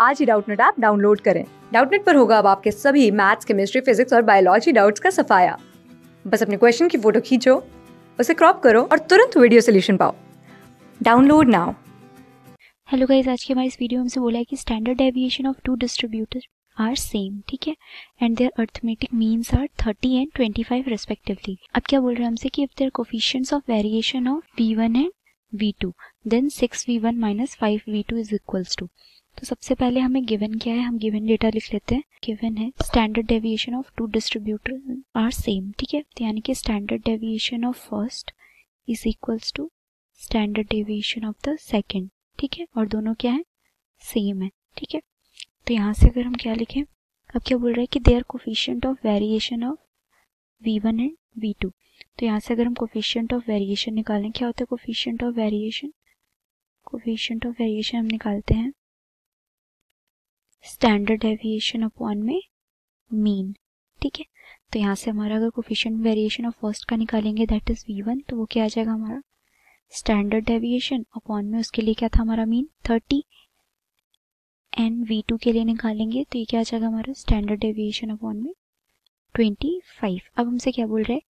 आज ही Doubtnut app download करें। डाउटनेट पर होगा अब आपके सभी मैथ्स, केमिस्ट्री, फिजिक्स और बायोलॉजी डाउट्स का सफाया। बस अपने क्वेश्चन की फ़ोटो खींचो, उसे क्रॉप करो और तुरंत वीडियो सोल्यूशन पाओ। Download now. हेलो गाइस आज के हमारे इस वीडियो में से बोला है कि standard deviation of two distributor are same ठीक है? And their arithmetic means are 30 and 25 respectively अब क्या बोल रहे हैं हमसे कि if their coefficients of variation of v1 and v2 then 6v1 minus 5v2 is equals to तो सबसे पहले हमें गिवन क्या है? हम गिवन डेटा लिख लेते हैं। गिवन है standard deviation of two distributor are same ठीक है? तो यानी कि standard deviation of first is equals to standard deviation of the second ठीक है? और दोनों क्या है? सेम है, ठीक है? तो यहाँ से अगर हम क्या लिखें? अब क्या बोल रहे हैं कि they are coefficient of variation of V one and V two तो यहाँ से अगर हम कोफिशियंट ऑफ़ वेरिएशन निकालें, क्या होता है coefficient of variation coefficient of variation हम निकालते हैं। स्टैंडर्ड डेविएशन अपॉन में मीन ठीक है? तो यहाँ से हमारा अगर कोफिशियंट वेरिएशन ऑफ़ फ़र्स्ट का निकालेंगे दैट इज़ वी वन तो वो क्या आ जाएगा हमारा? स्टैंडर्ड डेविएशन अपॉन में उसके लिए क्या था हमारा mean thirty and V two के लिए निकालेंगे तो ये क्या आ जाएगा हमारा? स्टैंडर्ड डेविएशन अपॉन में ट्वेंटी फाइव अब हमसे क्या बोल रहे हैं?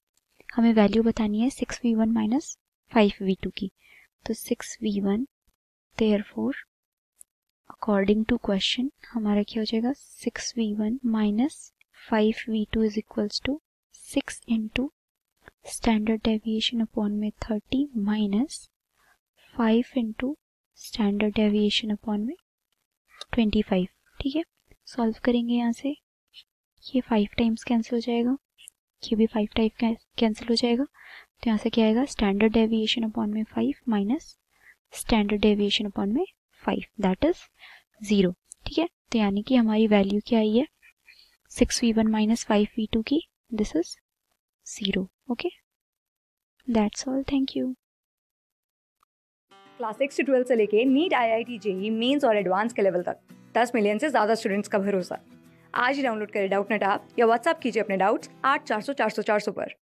हमें वैल्यू बतानी है six V one minus five V two की। तो six V one therefore according to question हमारा क्या हो जाएगा? Six V one minus five V two is equals to six into standard deviation upon में thirty minus five into standard deviation upon में twenty five ठीक है? Solve करेंगे यहाँ से। ये फाइव टाइम्स कैंसिल हो जाएगा। ये भी फाइव टाइप कैंसिल हो जाएगा। तो यहाँ से क्या आएगा? स्टैंडर्ड डेविएशन अपॉन में five minus standard deviation upon में फाइव दैट इज़ ज़ीरो ठीक है? तो यानी कि हमारी वैल्यू क्या आई है? Six V one minus five V two की this is zero okay that's all thank you class six से ट्वेल्थ से लेके NEET I I T JEE mains और एडवांस के लेवल तक, दस मिलियन से ज़्यादा स्टूडेंट्स का भरोसा। आज ही डाउनलोड करें डाउट नेट ऐप या व्हाट्सअप कीजिए अपने डाउट्स आठ चार सौ चार सौ चार सौ पर।